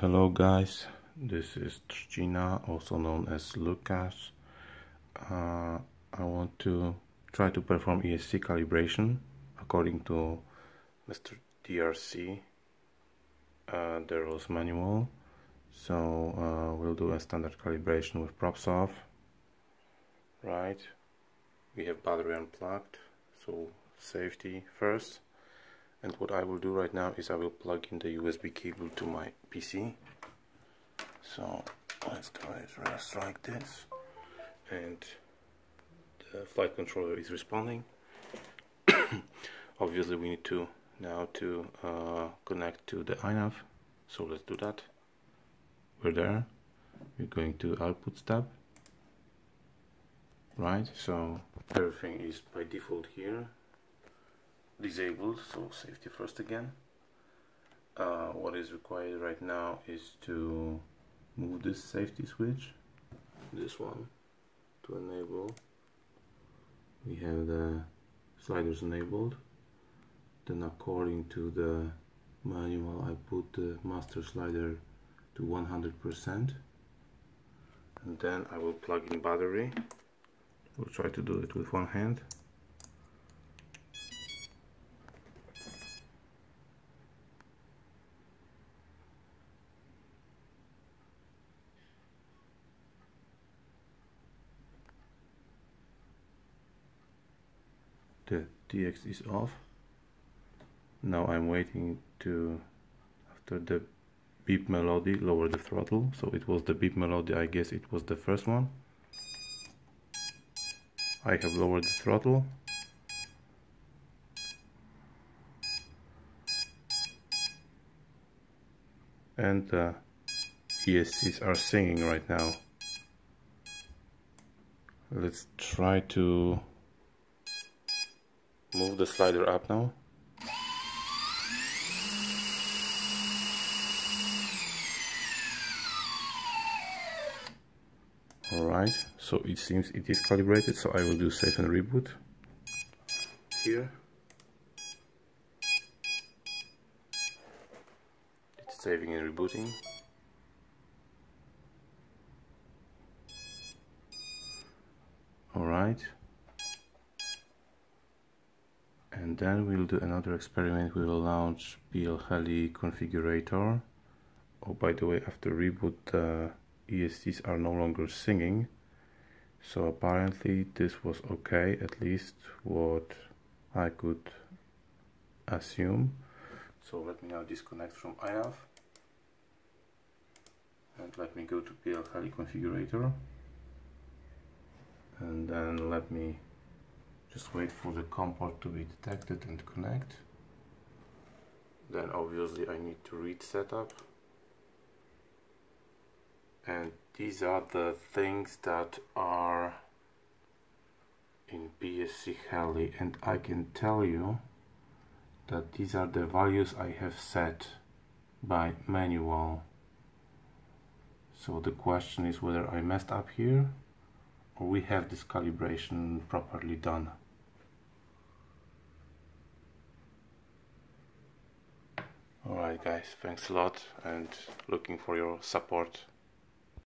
hello guys. This is Trzcina also known as Lucas uh, I want to try to perform ESC calibration according to Mr. DRC uh, the rules manual so uh, we'll do a standard calibration with props off. Right. We have battery unplugged so safety first and what I will do right now is I will plug in the USB cable to my PC so let's go just like this. And the flight controller is responding. Obviously we need to now to uh, connect to the iNav so let's do that. We're there. We're going to output tab right? So everything is by default here disabled so safety first again. Uh, what is required right now is to move this safety switch. This one to enable. We have the sliders enabled. Then according to the manual I put the master slider to 100% and then I will plug in battery. We'll try to do it with one hand the TX is off. Now I'm waiting to after the beep melody lower the throttle. So it was the beep melody I guess it was the first one. I have lowered the throttle. And uh, ESCs are singing right now. Let's try to move the slider up now. Alright so it seems it is calibrated so I will do save and reboot. Here. It's saving and rebooting. Alright and then we'll do another experiment. We will launch PL Heli configurator. Oh by the way after reboot the ESCs are no longer singing. So apparently this was okay at least what I could assume. So let me now disconnect from iNav and let me go to BLHeli configurator. And then let me just wait for the COM port to be detected and connect. Then obviously I need to read setup. And these are the things that are in PSC Heli. And I can tell you that these are the values I have set by manual. So the question is whether I messed up here or we have this calibration properly done Alright guys, thanks a lot and looking for your support